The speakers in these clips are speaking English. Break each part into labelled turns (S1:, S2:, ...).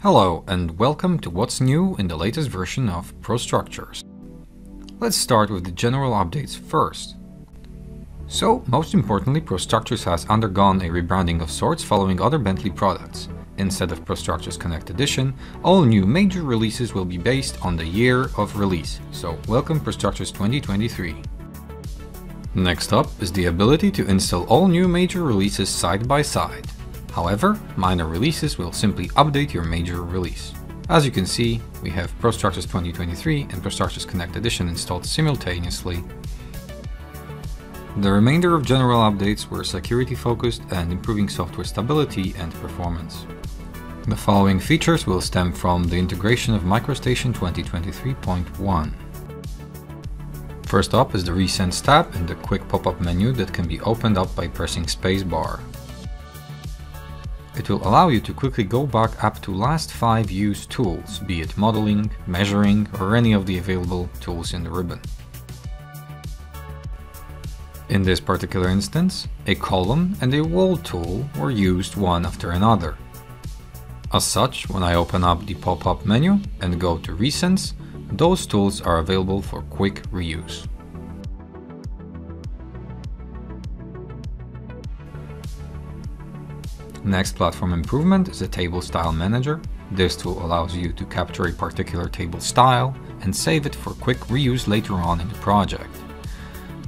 S1: Hello and welcome to what's new in the latest version of ProStructures. Let's start with the general updates first. So, most importantly, ProStructures has undergone a rebranding of sorts following other Bentley products. Instead of ProStructures Connect Edition, all new major releases will be based on the year of release, so welcome ProStructures 2023. Next up is the ability to install all new major releases side by side. However, minor releases will simply update your major release. As you can see, we have ProStructures 2023 and ProStructures Connect Edition installed simultaneously. The remainder of general updates were security focused and improving software stability and performance. The following features will stem from the integration of MicroStation 2023.1. First up is the Recents tab and the quick pop-up menu that can be opened up by pressing spacebar. It will allow you to quickly go back up to last 5 used tools, be it modeling, measuring, or any of the available tools in the ribbon. In this particular instance, a column and a wall tool were used one after another. As such, when I open up the pop-up menu and go to Recents, those tools are available for quick reuse. Next platform improvement is the Table Style Manager. This tool allows you to capture a particular table style and save it for quick reuse later on in the project.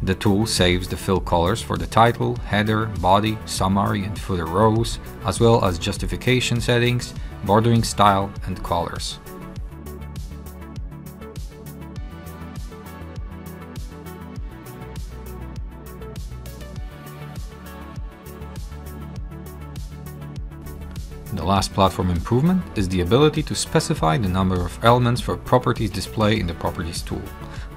S1: The tool saves the fill colors for the title, header, body, summary and footer rows, as well as justification settings, bordering style and colors. The last platform improvement is the ability to specify the number of elements for properties display in the Properties tool.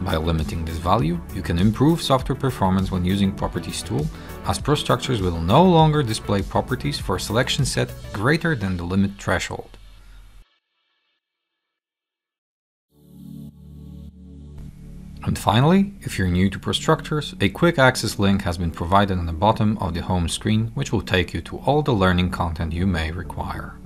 S1: By limiting this value, you can improve software performance when using Properties tool, as ProStructures will no longer display properties for selection set greater than the limit threshold. And finally, if you're new to ProStructures, a quick access link has been provided on the bottom of the home screen, which will take you to all the learning content you may require.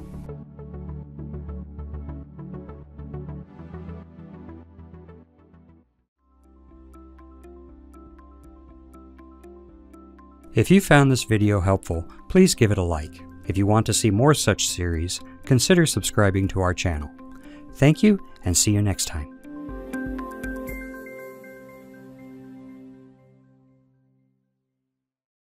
S2: If you found this video helpful, please give it a like. If you want to see more such series, consider subscribing to our channel. Thank you and see you next time.